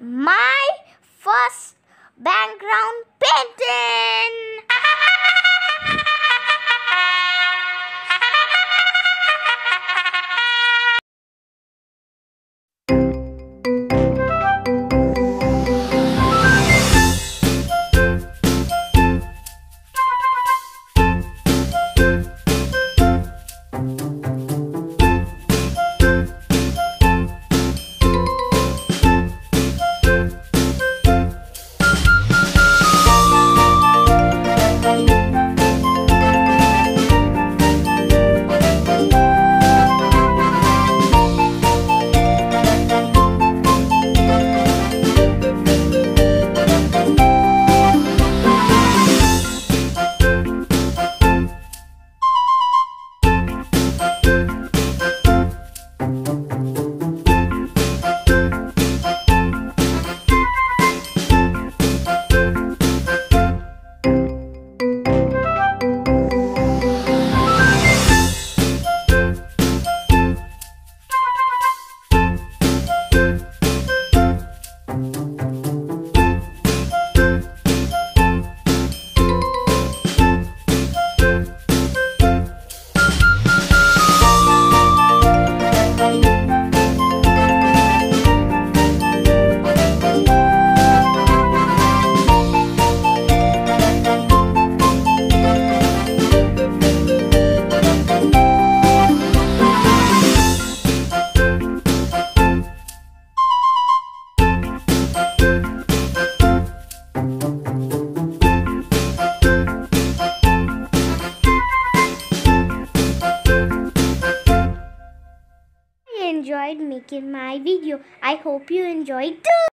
my first background painting. Enjoyed making my video. I hope you enjoyed too.